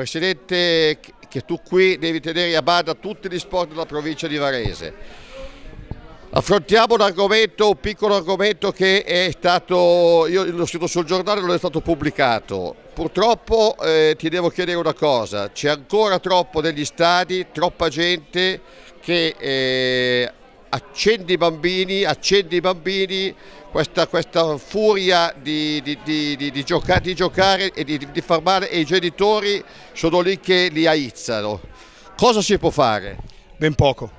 Presidente che tu qui devi tenere a bada tutti gli sport della provincia di Varese. Affrontiamo un argomento, un piccolo argomento che è stato, io l'ho scritto sul giornale, non è stato pubblicato. Purtroppo eh, ti devo chiedere una cosa, c'è ancora troppo negli stadi, troppa gente che eh, accende i bambini, accende i bambini, questa, questa furia di, di, di, giocare, di giocare e di, far male e i genitori sono lì che li aizzano. Cosa si può fare? Ben poco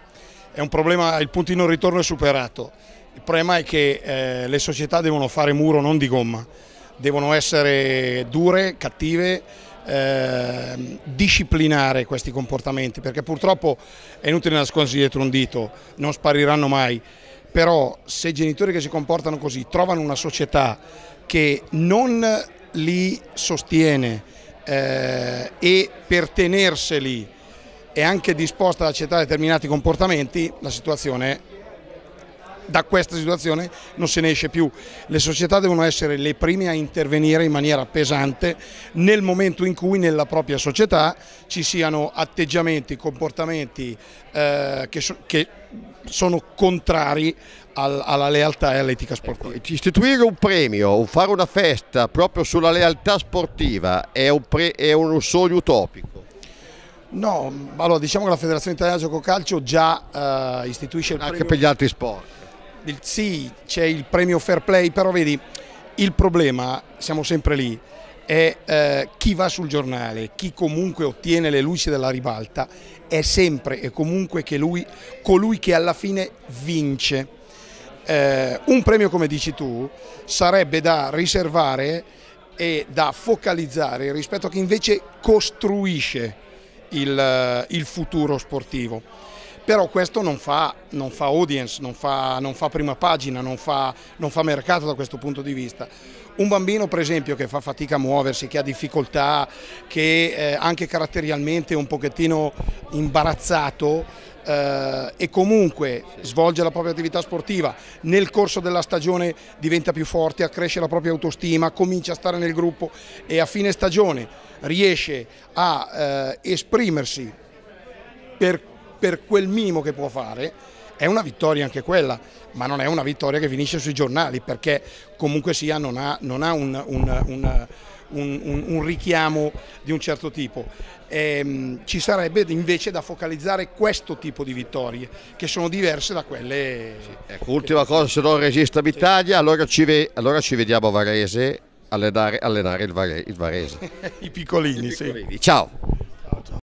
è un problema, il punto di ritorno è superato. Il problema è che eh, le società devono fare muro non di gomma, devono essere dure, cattive, eh, disciplinare questi comportamenti, perché purtroppo è inutile nascondersi dietro un dito, non spariranno mai. Però se i genitori che si comportano così trovano una società che non li sostiene eh, e per tenerseli è anche disposta ad accettare determinati comportamenti, la situazione da questa situazione non se ne esce più. Le società devono essere le prime a intervenire in maniera pesante nel momento in cui nella propria società ci siano atteggiamenti, comportamenti eh, che, so, che, sono contrari al, alla lealtà e all'etica sportiva. Ecco, istituire un premio, fare una festa proprio sulla lealtà sportiva è un, pre, è un sogno utopico? No, allora diciamo che la Federazione Italiana Gioco Calcio già uh, istituisce il Anche premio... per gli altri sport. Sì, c'è il premio fair play, però vedi, il problema, siamo sempre lì, è eh, chi va sul giornale, chi comunque ottiene le luci della ribalta, è sempre e comunque che lui, colui che alla fine vince. Eh, un premio come dici tu sarebbe da riservare e da focalizzare rispetto a chi invece costruisce il, eh, il futuro sportivo. Però questo non fa, non fa audience, non fa, non fa, prima pagina, non fa, non fa mercato da questo punto di vista. Un bambino per esempio che fa fatica a muoversi, che ha difficoltà, che eh, anche caratterialmente è un pochettino imbarazzato, eh, e comunque svolge la propria attività sportiva, nel corso della stagione diventa più forte, accresce la propria autostima, comincia a stare nel gruppo e a fine stagione riesce a eh, esprimersi per, per quel minimo che può fare, è una vittoria anche quella, ma non è una vittoria che finisce sui giornali perché comunque sia non ha, non ha un, un, un un, richiamo di un certo tipo. Ehm, ci sarebbe invece da focalizzare questo tipo di vittorie che sono diverse da quelle... Sì. Ecco, ultima cosa, se non resista l'Italia, allora, allora, ci vediamo a Varese allenare, allenare il, Varese. I piccolini, I piccolini. Sì. Ciao!